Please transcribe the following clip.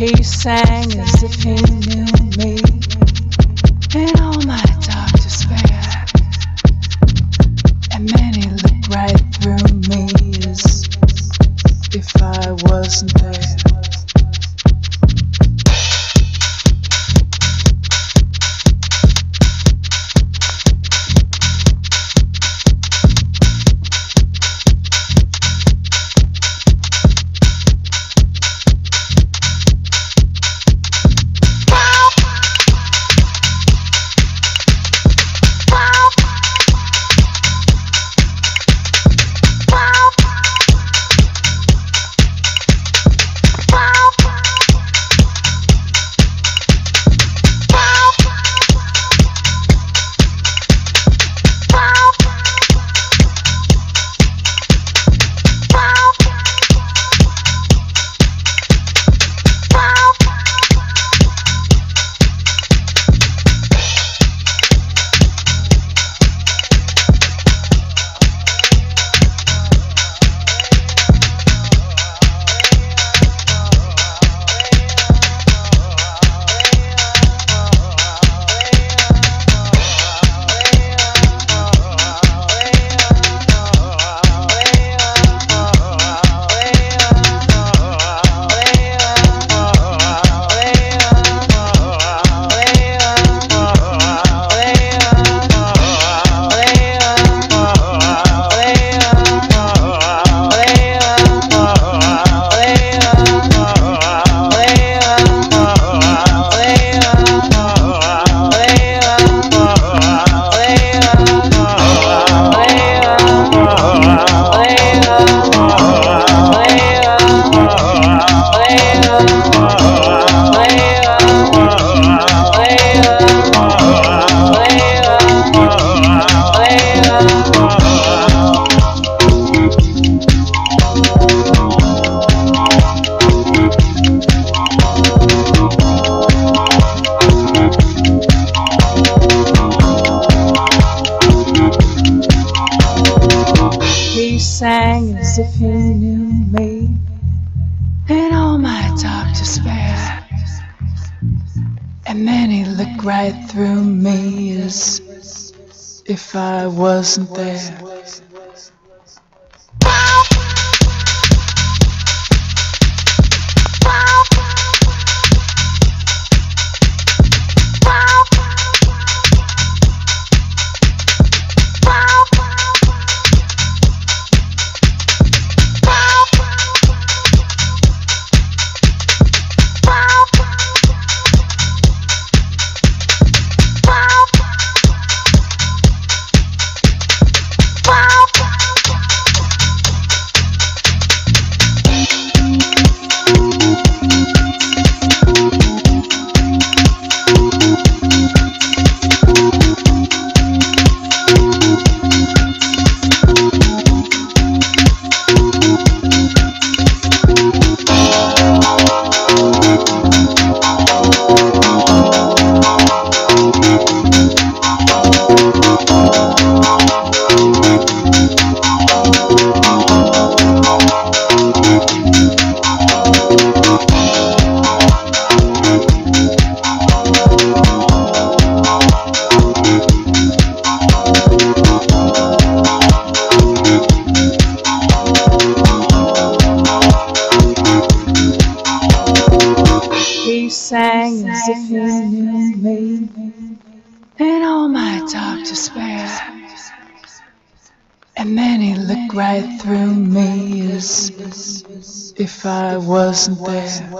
He sang as if he knew many looked right through me as if I wasn't there. And many looked right through me as if I wasn't there.